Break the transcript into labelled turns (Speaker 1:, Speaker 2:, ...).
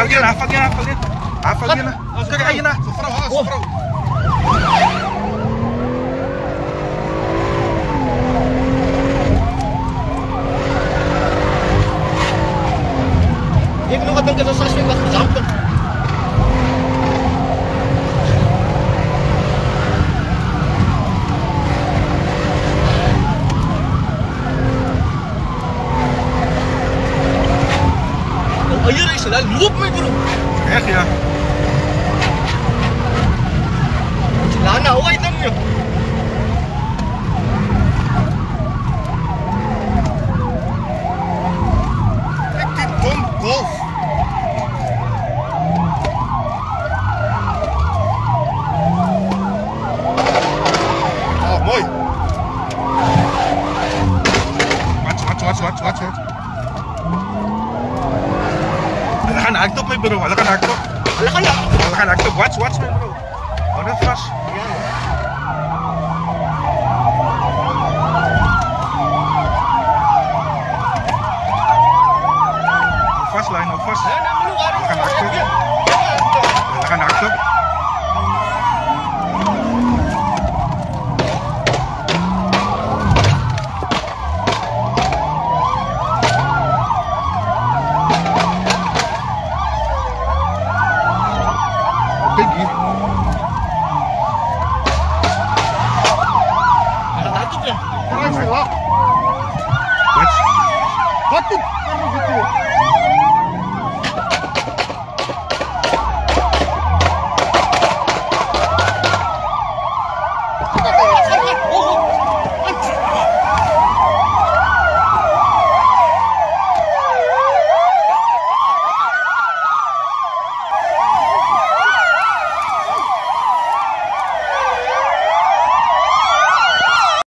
Speaker 1: Afagina, afagina, afagina. Afagina. Né? Afagina. Né? Sofrau,
Speaker 2: sofrau. Ik nog wat denken dat ze als we wat gezampen. Sila na, okay lang yun. Kijk die dom golf. Oh, mooi.
Speaker 1: Watch, watch, watch, watch, watch, active my bro. Wala ka na active.
Speaker 2: Wala ka.
Speaker 1: Wala ka. Watch, watch my bro. On that flash.
Speaker 2: Yeah.
Speaker 1: Fast line, no fast.
Speaker 2: Wala ka na.
Speaker 1: Wala ka na. What? What? What?